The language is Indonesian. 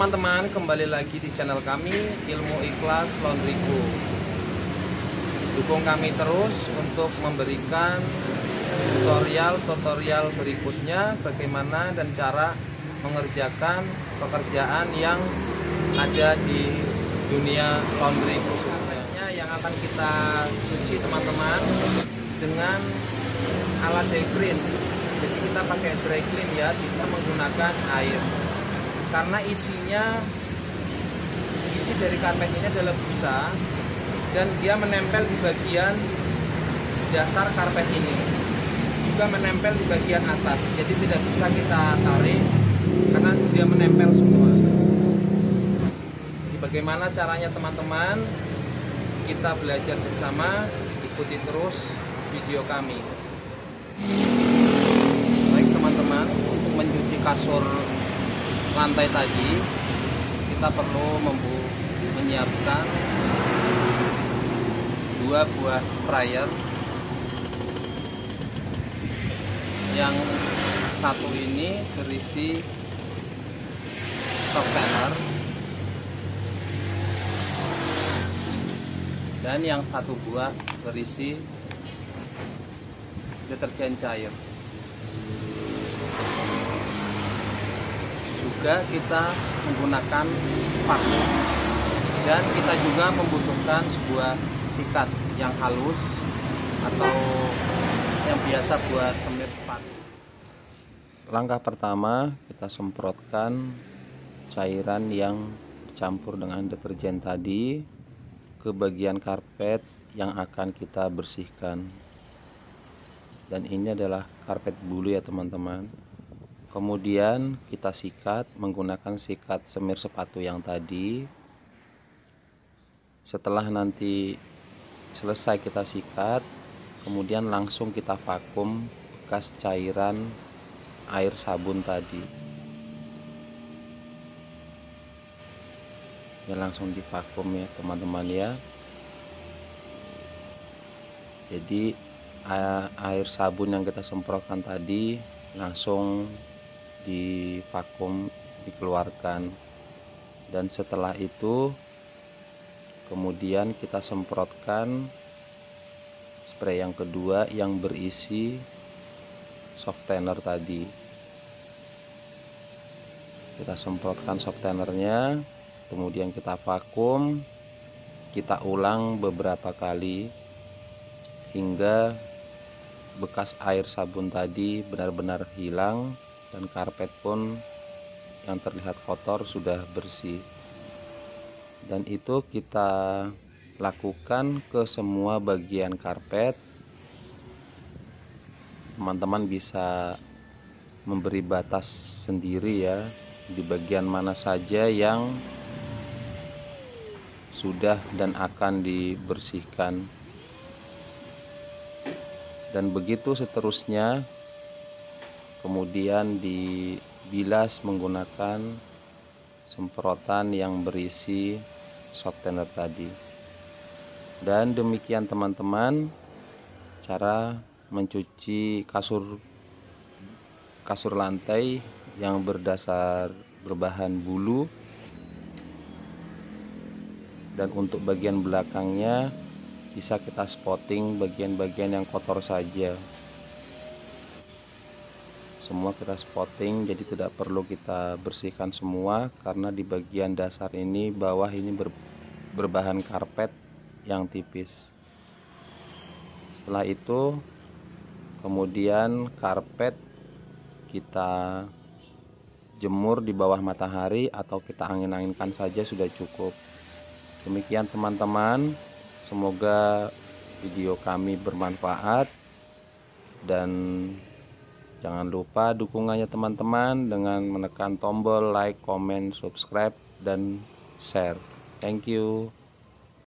teman-teman, kembali lagi di channel kami Ilmu Ikhlas Laundryku. Dukung kami terus untuk memberikan tutorial-tutorial berikutnya bagaimana dan cara mengerjakan pekerjaan yang ada di dunia laundry khususnya. Yang akan kita cuci teman-teman dengan alat dry clean. Jadi kita pakai dry clean ya kita menggunakan air karena isinya isi dari karpet ini adalah busa dan dia menempel di bagian dasar karpet ini. Juga menempel di bagian atas jadi tidak bisa kita tarik karena dia menempel semua. Jadi bagaimana caranya teman-teman? Kita belajar bersama ikuti terus video kami. Baik teman-teman untuk mencuci kasur lantai tadi kita perlu menyiapkan dua buah sprayer. Yang satu ini berisi softener dan yang satu buah berisi deterjen cair juga kita menggunakan vakum dan kita juga membutuhkan sebuah sikat yang halus atau yang biasa buat semir sepatu. Langkah pertama kita semprotkan cairan yang campur dengan deterjen tadi ke bagian karpet yang akan kita bersihkan. Dan ini adalah karpet bulu ya teman-teman kemudian kita sikat menggunakan sikat semir sepatu yang tadi. Setelah nanti selesai kita sikat kemudian langsung kita vakum bekas cairan air sabun tadi. Ya langsung divakum ya teman-teman ya. Jadi air sabun yang kita semprotkan tadi langsung divakum dikeluarkan. Dan setelah itu kemudian kita semprotkan spray yang kedua yang berisi softener tadi. Kita semprotkan softenernya kemudian kita vakum kita ulang beberapa kali hingga bekas air sabun tadi benar-benar hilang dan karpet pun yang terlihat kotor sudah bersih. Dan itu kita lakukan ke semua bagian karpet. Teman-teman bisa memberi batas sendiri ya di bagian mana saja yang sudah dan akan dibersihkan. Dan begitu seterusnya kemudian dibilas menggunakan semprotan yang berisi softener tadi. Dan demikian teman-teman cara mencuci kasur kasur lantai yang berdasar berbahan bulu. Dan untuk bagian belakangnya bisa kita spotting bagian-bagian yang kotor saja semua kita spotting jadi tidak perlu kita bersihkan semua karena di bagian dasar ini bawah ini ber, berbahan karpet yang tipis. Setelah itu kemudian karpet kita jemur di bawah matahari atau kita angin-anginkan saja sudah cukup. Demikian teman-teman. Semoga video kami bermanfaat dan jangan lupa dukungannya teman-teman dengan menekan tombol like, comment, subscribe dan share. Thank you